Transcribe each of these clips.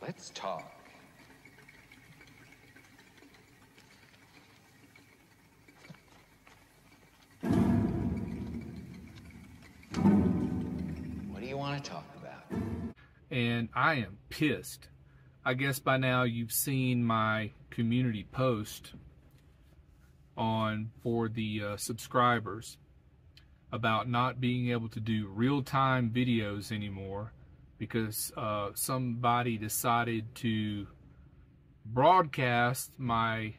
Let's talk. What do you want to talk about? and I am pissed. I guess by now you've seen my community post on for the uh, subscribers about not being able to do real-time videos anymore because uh, somebody decided to broadcast my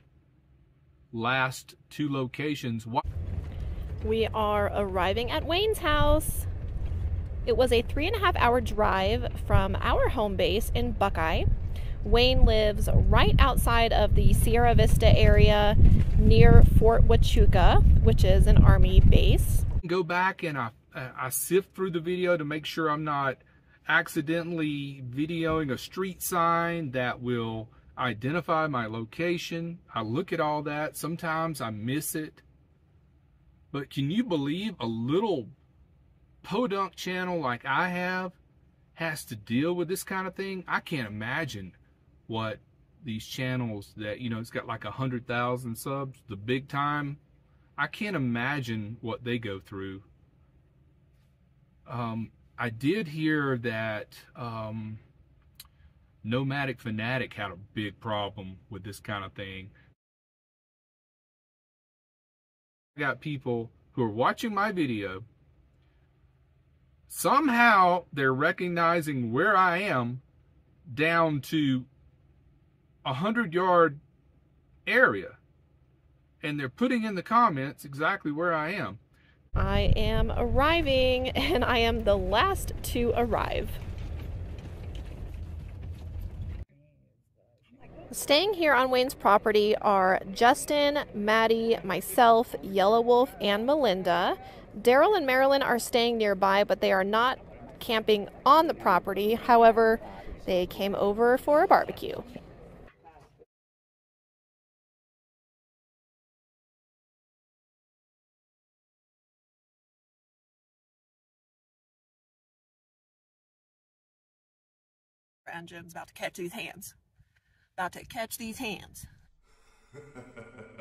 last two locations. We are arriving at Wayne's house. It was a three and a half hour drive from our home base in Buckeye. Wayne lives right outside of the Sierra Vista area near Fort Huachuca, which is an army base. go back and I, I sift through the video to make sure I'm not accidentally videoing a street sign that will identify my location. I look at all that. Sometimes I miss it. But can you believe a little podunk channel like I have has to deal with this kind of thing? I can't imagine what these channels that, you know, it's got like a hundred thousand subs, the big time I can't imagine what they go through. Um, I did hear that um, Nomadic Fanatic had a big problem with this kind of thing. I got people who are watching my video. Somehow they're recognizing where I am down to a hundred yard area and they're putting in the comments exactly where I am. I am arriving and I am the last to arrive. Staying here on Wayne's property are Justin, Matty, myself, Yellow Wolf, and Melinda. Daryl and Marilyn are staying nearby, but they are not camping on the property. However, they came over for a barbecue. and Jim's about to catch these hands. About to catch these hands.